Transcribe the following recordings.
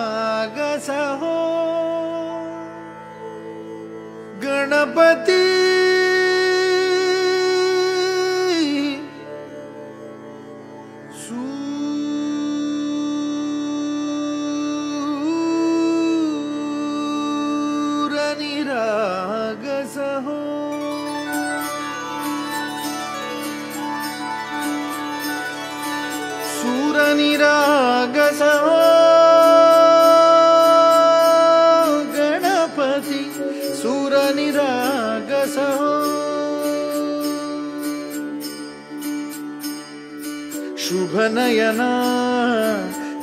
सूरनिरागसहो गणपति सूरनिरागसहो गणपति सूरनिरागसहो शुभनयना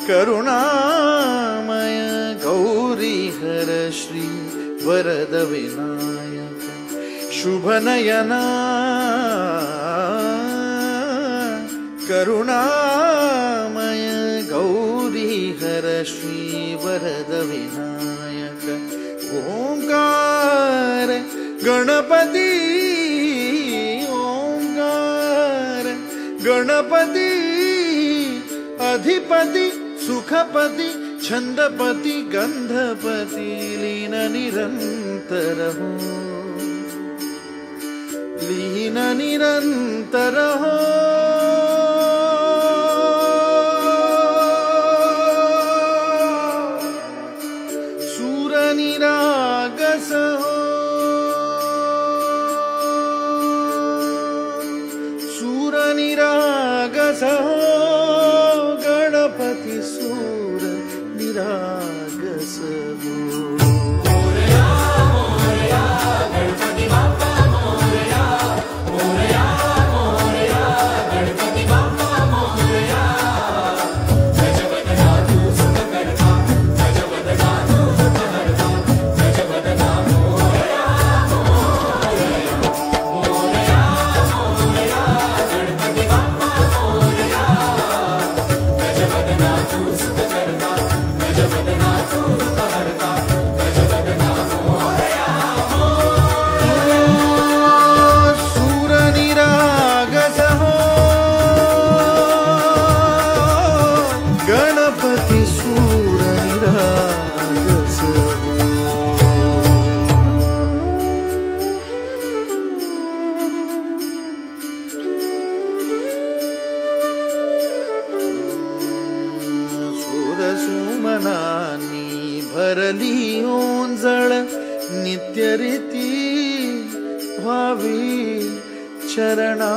करुणामय गौरीहर श्री वरद विनायक शुभनयना करुणामय गौरीहर श्री वरद विनायक ओङ्कार गणपति ओङ्कार गणपति अधिपति सुखपति छन्दपति गन्धपति लीन निरन्तर as गणपति सूरनिरागस हो सुरसुमनानी भरली ओंजळ नित्य रीती व्हावी चरणा